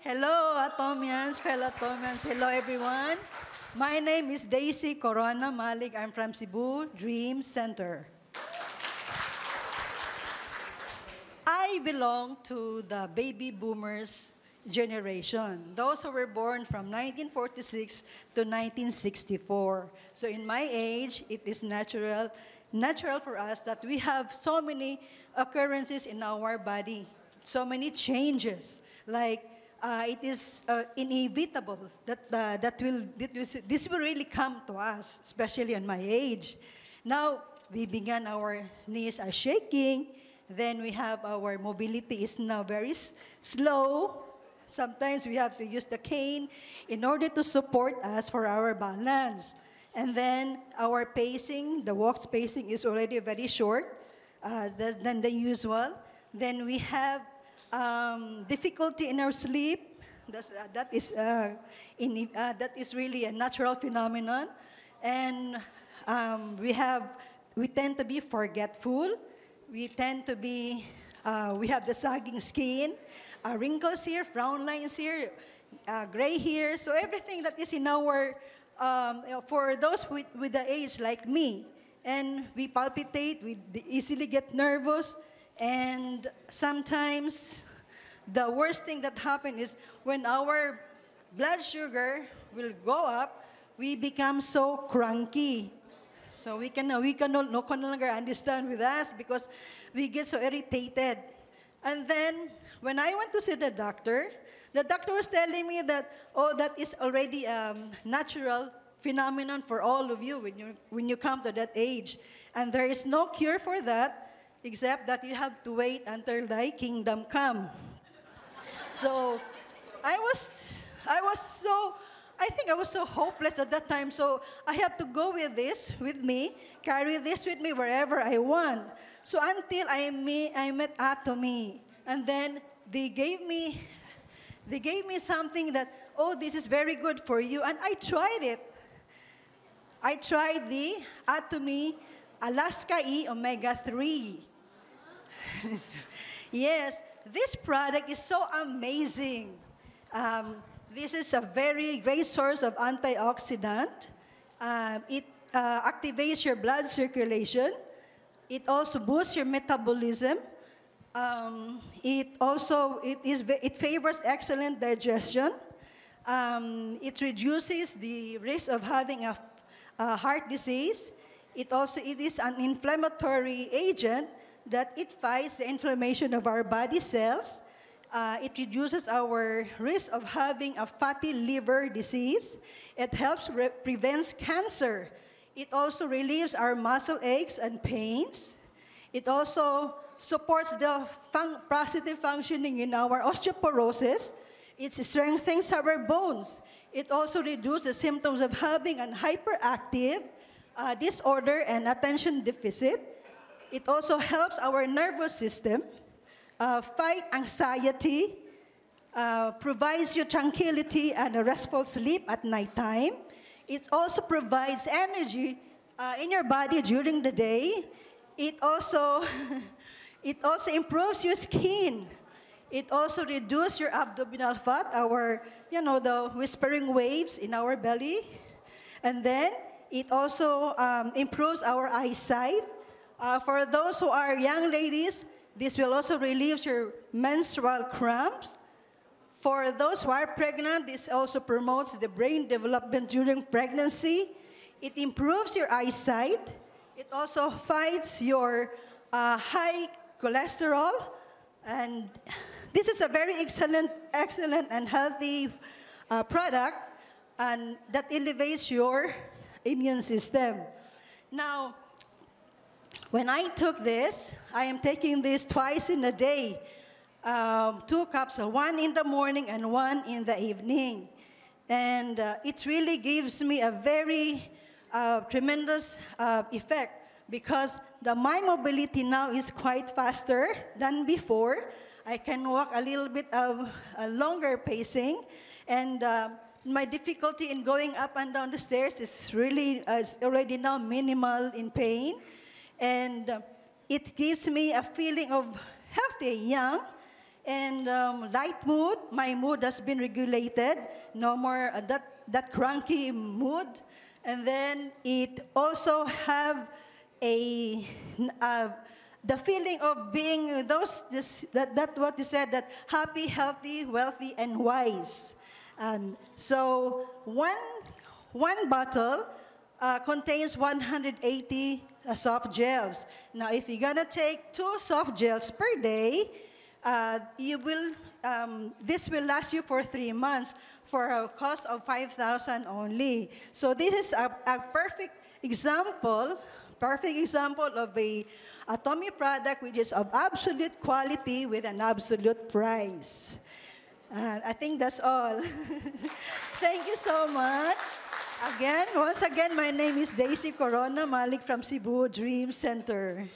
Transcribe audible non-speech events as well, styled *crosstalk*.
Hello, Atomians, fellow Atomians. Hello, everyone. My name is Daisy Corona Malik. I'm from Cebu Dream Center. I belong to the baby boomers generation, those who were born from 1946 to 1964. So in my age, it is natural, natural for us that we have so many occurrences in our body, so many changes. Like uh, it is uh, inevitable that, uh, that will, this will really come to us, especially in my age. Now, we began our knees are shaking, then we have our mobility is now very slow. Sometimes we have to use the cane in order to support us for our balance. And then our pacing, the walk spacing is already very short uh, than the usual. Then we have um, difficulty in our sleep. That's, uh, that, is, uh, in, uh, that is really a natural phenomenon. And um, we have, we tend to be forgetful. We tend to be, uh, we have the sagging skin, uh, wrinkles here, frown lines here, uh, gray hair. So everything that is in our, um, for those with, with the age like me, and we palpitate, we easily get nervous, and sometimes the worst thing that happens is when our blood sugar will go up, we become so cranky. So we can we can no, no longer understand with us because we get so irritated. And then when I went to see the doctor, the doctor was telling me that oh that is already a um, natural phenomenon for all of you when you when you come to that age, and there is no cure for that except that you have to wait until thy kingdom come. So I was I was so I think I was so hopeless at that time. So I have to go with this with me, carry this with me wherever I want. So until I me I met Atomy, and then they gave me they gave me something that oh this is very good for you, and I tried it. I tried the Atomy Alaska E Omega 3. *laughs* yes, this product is so amazing. Um, this is a very great source of antioxidant. Um, it uh, activates your blood circulation. It also boosts your metabolism. Um, it also it is it favors excellent digestion. Um, it reduces the risk of having a, a heart disease. It also it is an inflammatory agent that it fights the inflammation of our body cells. Uh, it reduces our risk of having a fatty liver disease. It helps re- prevents cancer. It also relieves our muscle aches and pains. It also supports the fun- positive functioning in our osteoporosis. It strengthens our bones. It also reduces the symptoms of having an hyperactive uh, disorder and attention deficit. It also helps our nervous system uh, fight anxiety, uh, provides you tranquility and a restful sleep at nighttime. It also provides energy uh, in your body during the day. It also, *laughs* it also improves your skin. It also reduces your abdominal fat, our, you know, the whispering waves in our belly. And then it also um, improves our eyesight. Uh, for those who are young ladies, this will also relieve your menstrual cramps. For those who are pregnant, this also promotes the brain development during pregnancy. It improves your eyesight. It also fights your uh, high cholesterol. And this is a very excellent, excellent and healthy uh, product and that elevates your immune system. Now, when I took this, I am taking this twice in a day. Um, two cups, uh, one in the morning and one in the evening. And uh, it really gives me a very uh, tremendous uh, effect because the, my mobility now is quite faster than before. I can walk a little bit of a longer pacing. And uh, my difficulty in going up and down the stairs is really uh, is already now minimal in pain and uh, it gives me a feeling of healthy, young, And um, light mood, my mood has been regulated. No more uh, that, that cranky mood. And then it also have a, uh, the feeling of being those, this, that, that what you said, that happy, healthy, wealthy, and wise. Um, so one, one bottle uh, contains 180 uh, soft gels. Now, if you're gonna take two soft gels per day, uh, you will, um, this will last you for three months for a cost of 5,000 only. So this is a, a perfect example, perfect example of a Atomy product which is of absolute quality with an absolute price. Uh, I think that's all. *laughs* Thank you so much. Again, once again, my name is Daisy Corona Malik from Cebu Dream Center.